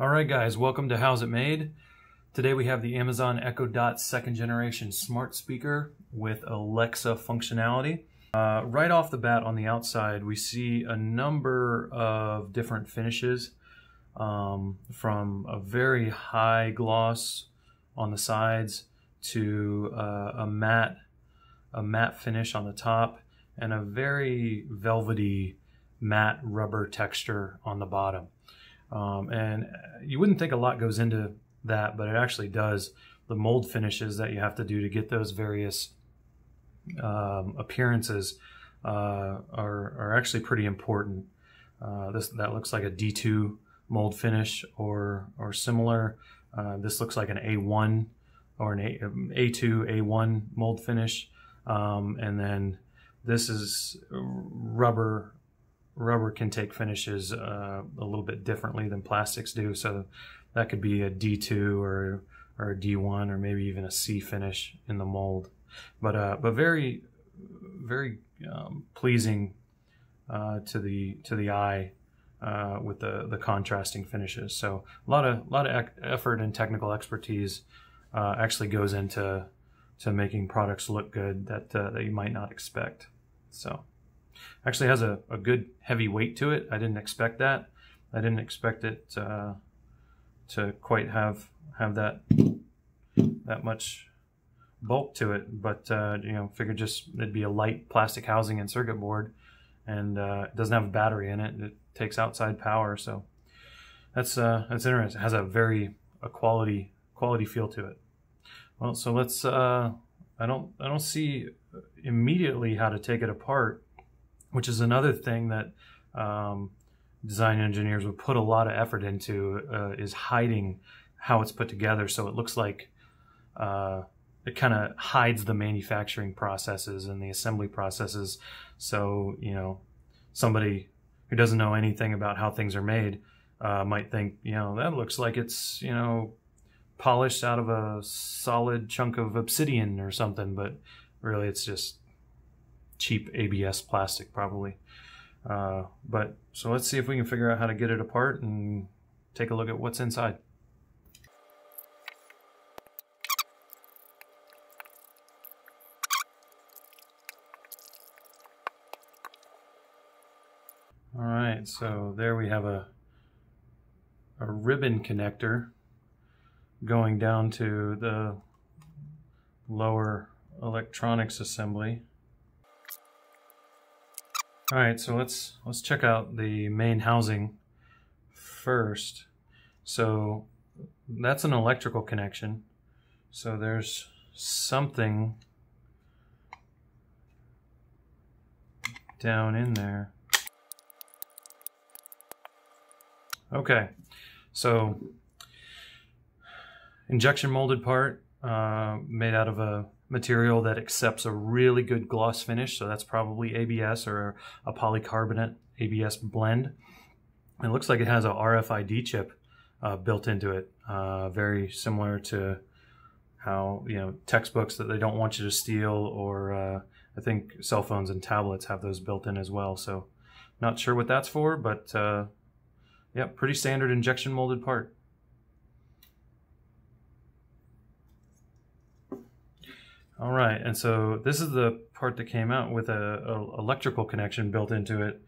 All right, guys, welcome to How's It Made. Today we have the Amazon Echo Dot second generation smart speaker with Alexa functionality. Uh, right off the bat on the outside, we see a number of different finishes um, from a very high gloss on the sides to uh, a matte a matte finish on the top and a very velvety matte rubber texture on the bottom. Um, and you wouldn't think a lot goes into that, but it actually does. The mold finishes that you have to do to get those various um, appearances uh, are, are actually pretty important. Uh, this that looks like a D2 mold finish or or similar. Uh, this looks like an A1 or an A, A2 A1 mold finish, um, and then this is rubber rubber can take finishes uh, a little bit differently than plastics do. So that could be a D2 or or a D1 or maybe even a C finish in the mold. But uh, but very very um, pleasing uh, to the to the eye uh, with the the contrasting finishes. So a lot of a lot of effort and technical expertise uh, actually goes into to making products look good that uh, that you might not expect. So actually has a, a good heavy weight to it. I didn't expect that. I didn't expect it uh, to quite have have that that much bulk to it, but uh, you know, figured just it'd be a light plastic housing and circuit board, and uh, it doesn't have a battery in it. It takes outside power, so that's uh, that's interesting. It has a very a quality quality feel to it. Well, so let's. Uh, I don't I don't see immediately how to take it apart which is another thing that um, design engineers would put a lot of effort into uh, is hiding how it's put together. So it looks like uh, it kind of hides the manufacturing processes and the assembly processes. So you know somebody who doesn't know anything about how things are made uh, might think you know that looks like it's you know polished out of a solid chunk of obsidian or something but really it's just cheap ABS plastic probably. Uh, but so let's see if we can figure out how to get it apart and take a look at what's inside. All right, so there we have a, a ribbon connector going down to the lower electronics assembly. All right, so let's let's check out the main housing first. So that's an electrical connection. So there's something down in there. Okay, so injection molded part uh, made out of a material that accepts a really good gloss finish. So that's probably ABS or a polycarbonate ABS blend. It looks like it has a RFID chip uh, built into it, uh, very similar to how you know textbooks that they don't want you to steal, or uh, I think cell phones and tablets have those built in as well. So not sure what that's for, but uh, yeah, pretty standard injection molded part. All right, and so this is the part that came out with a, a electrical connection built into it.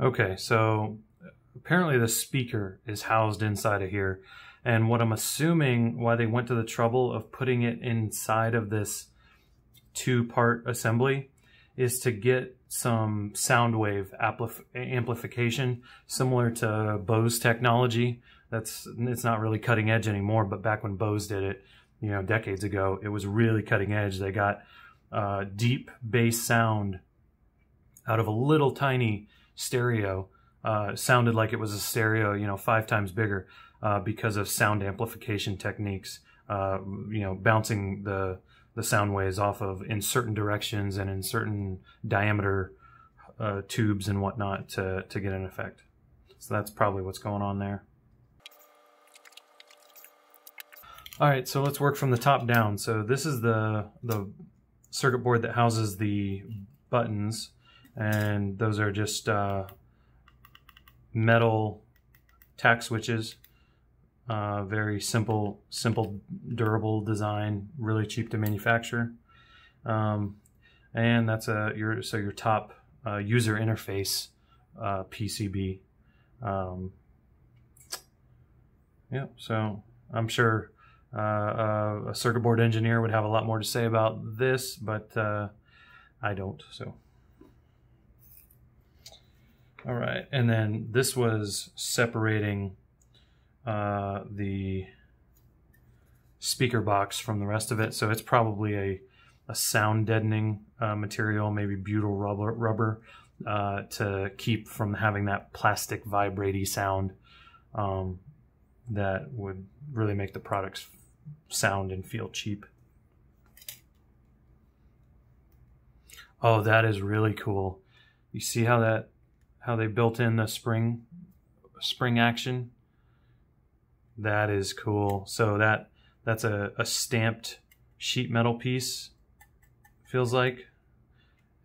Okay, so apparently the speaker is housed inside of here. And what I'm assuming why they went to the trouble of putting it inside of this two-part assembly is to get some sound wave amplification similar to Bose technology that's it's not really cutting edge anymore. But back when Bose did it, you know, decades ago, it was really cutting edge. They got uh, deep bass sound out of a little tiny stereo. Uh, sounded like it was a stereo, you know, five times bigger uh, because of sound amplification techniques. Uh, you know, bouncing the the sound waves off of in certain directions and in certain diameter uh, tubes and whatnot to to get an effect. So that's probably what's going on there. All right, so let's work from the top down. So this is the, the circuit board that houses the buttons, and those are just uh, metal tact switches. Uh, very simple, simple, durable design, really cheap to manufacture. Um, and that's a your so your top uh, user interface uh, PCB. Um, yeah, so I'm sure a circuit board engineer would have a lot more to say about this, but uh, I don't. So. All right, and then this was separating uh, the speaker box from the rest of it. So it's probably a, a sound deadening uh, material, maybe butyl rubber, rubber uh, to keep from having that plastic vibraty sound um, that would really make the products sound and feel cheap. Oh, that is really cool. You see how that how they built in the spring spring action. That is cool. So that that's a, a stamped sheet metal piece, feels like.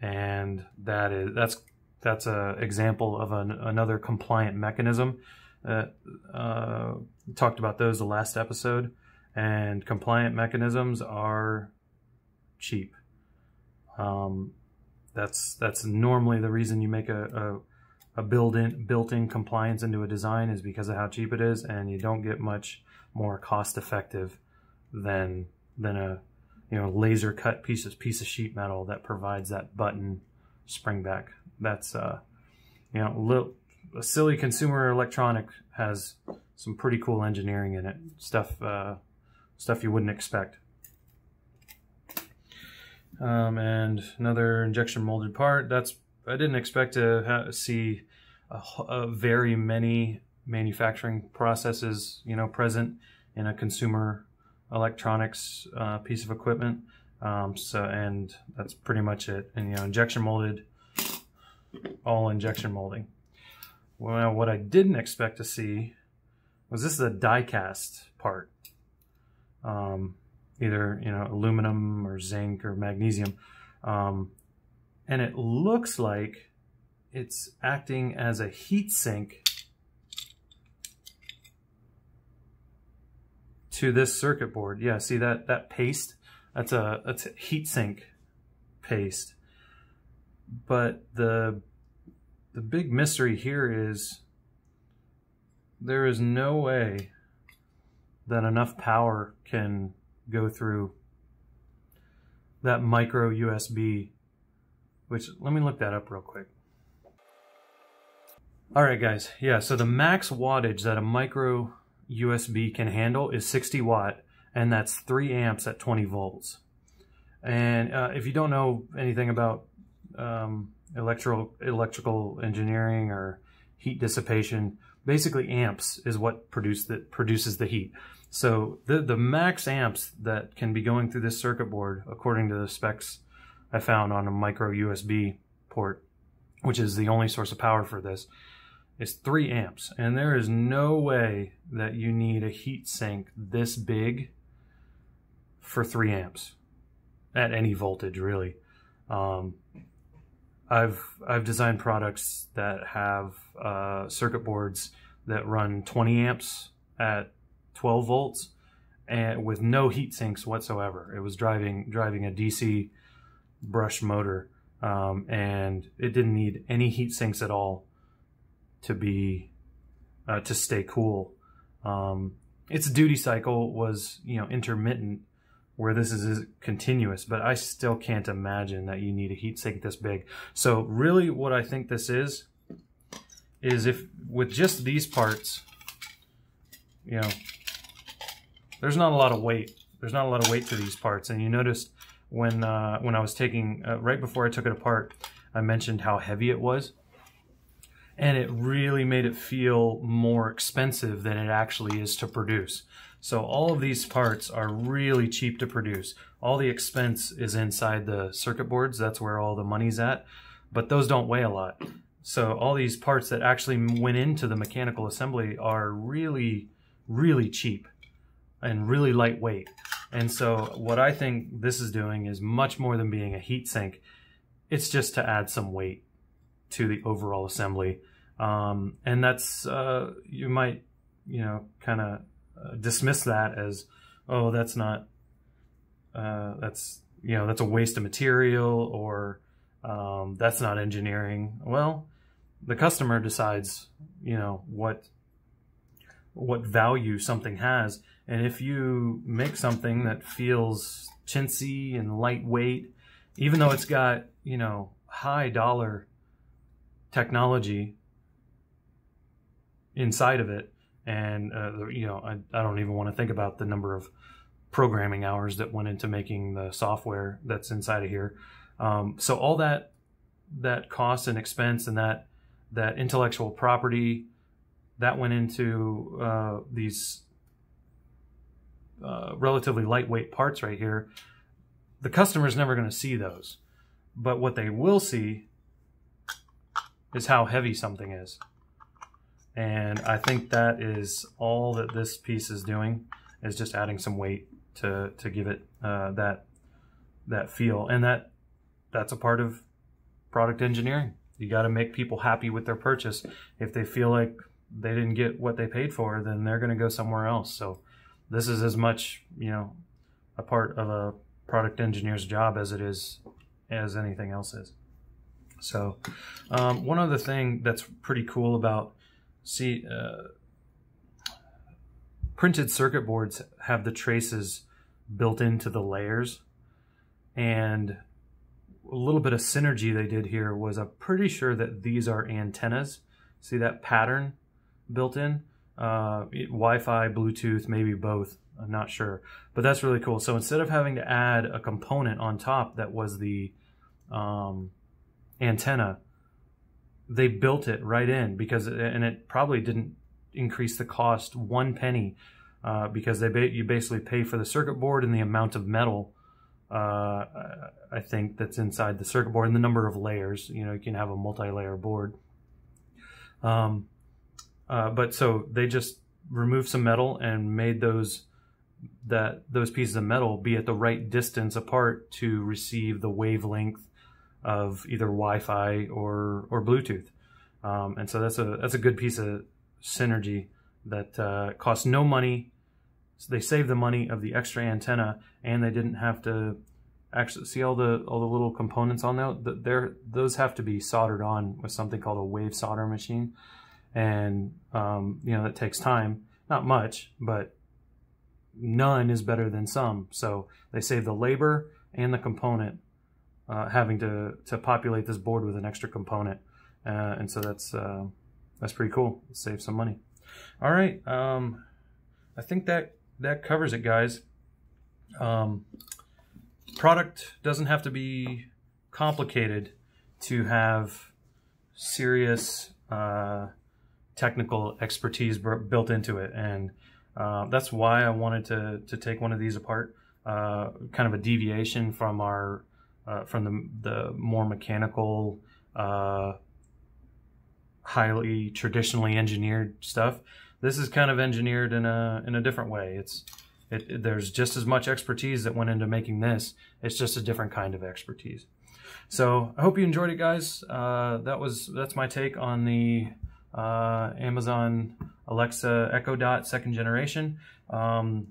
And that is that's that's a example of an, another compliant mechanism. Uh, uh, talked about those the last episode, and compliant mechanisms are cheap. Um, that's that's normally the reason you make a, a a built-in built-in compliance into a design is because of how cheap it is, and you don't get much more cost-effective than than a you know laser cut piece of piece of sheet metal that provides that button spring back. That's uh you know little, a silly consumer electronic has some pretty cool engineering in it. Stuff uh, stuff you wouldn't expect. Um, and another injection molded part. That's I didn't expect to see a, a very many manufacturing processes, you know, present in a consumer electronics uh, piece of equipment. Um, so, and that's pretty much it. And you know, injection molded, all injection molding. Well, what I didn't expect to see was this is a die cast part. Um, either you know aluminum or zinc or magnesium. Um, and it looks like it's acting as a heat sink to this circuit board. Yeah, see that that paste? That's a that's a heat sink paste. But the the big mystery here is there is no way that enough power can go through that micro USB which let me look that up real quick. All right, guys. Yeah, so the max wattage that a micro USB can handle is 60 watt, and that's 3 amps at 20 volts. And uh, if you don't know anything about um, electrical electrical engineering or heat dissipation, basically amps is what produce produces the heat. So the, the max amps that can be going through this circuit board, according to the specs I found on a micro USB port, which is the only source of power for this, is 3 amps. And there is no way that you need a heat sink this big for 3 amps at any voltage, really. Um, I've I've designed products that have uh, circuit boards that run 20 amps at 12 volts and with no heat sinks whatsoever. It was driving driving a DC brush motor, um, and it didn't need any heat sinks at all to be uh, to stay cool. Um, its duty cycle was you know intermittent, where this is continuous, but I still can't imagine that you need a heat sink this big. So really, what I think this is is if with just these parts, you know, there's not a lot of weight. There's not a lot of weight to these parts, and you noticed when uh, when I was taking uh, right before I took it apart, I mentioned how heavy it was, and it really made it feel more expensive than it actually is to produce. So all of these parts are really cheap to produce. All the expense is inside the circuit boards. That's where all the money's at, but those don't weigh a lot. So all these parts that actually went into the mechanical assembly are really, really cheap and really lightweight. And so what I think this is doing is much more than being a heat sink. It's just to add some weight to the overall assembly. Um, and that's, uh, you might, you know, kind of uh, dismiss that as, oh, that's not, uh, that's, you know, that's a waste of material or um, that's not engineering. Well, the customer decides, you know, what what value something has. And if you make something that feels chintzy and lightweight, even though it's got, you know, high dollar technology inside of it, and, uh, you know, I, I don't even want to think about the number of programming hours that went into making the software that's inside of here. Um, so all that, that cost and expense and that, that intellectual property that went into uh, these uh, relatively lightweight parts right here. The customer is never going to see those. But what they will see is how heavy something is. And I think that is all that this piece is doing is just adding some weight to, to give it uh, that that feel. And that that's a part of product engineering. You got to make people happy with their purchase. If they feel like they didn't get what they paid for, then they're going to go somewhere else. So this is as much, you know, a part of a product engineer's job as it is as anything else is. So um, one other thing that's pretty cool about see uh, printed circuit boards have the traces built into the layers and a little bit of synergy they did here was I'm pretty sure that these are antennas. See that pattern built in. Uh, Wi-Fi, Bluetooth, maybe both. I'm not sure, but that's really cool. So instead of having to add a component on top that was the um, antenna, they built it right in because, and it probably didn't increase the cost one penny uh, because they ba you basically pay for the circuit board and the amount of metal uh, I think that's inside the circuit board and the number of layers. You know, you can have a multi-layer board. Um, uh, but so they just removed some metal and made those that those pieces of metal be at the right distance apart to receive the wavelength of either Wi-Fi or or Bluetooth. Um, and so that's a that's a good piece of synergy that uh, costs no money. So they saved the money of the extra antenna, and they didn't have to actually see all the all the little components on there. Those have to be soldered on with something called a wave solder machine. And um, you know that takes time. Not much but none is better than some. So they save the labor and the component uh, having to to populate this board with an extra component. Uh, and so that's uh, that's pretty cool. Save some money. All right um, I think that that covers it guys um, product doesn't have to be complicated to have serious uh, technical expertise built into it. And uh, that's why I wanted to, to take one of these apart, uh, kind of a deviation from our, uh, from the, the more mechanical, uh, highly traditionally engineered stuff. This is kind of engineered in a, in a different way. It's, it, it, there's just as much expertise that went into making this. It's just a different kind of expertise. So I hope you enjoyed it, guys. Uh, that was that's my take on the uh, Amazon Alexa Echo Dot second generation. Um,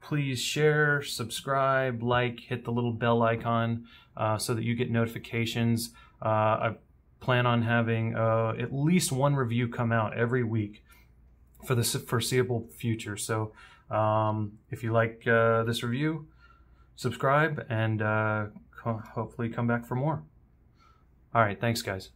please share, subscribe, like, hit the little bell icon uh, so that you get notifications. Uh, I plan on having uh, at least one review come out every week for the foreseeable future. So um, if you like uh, this review, subscribe and uh, hopefully come back for more. All right, thanks guys.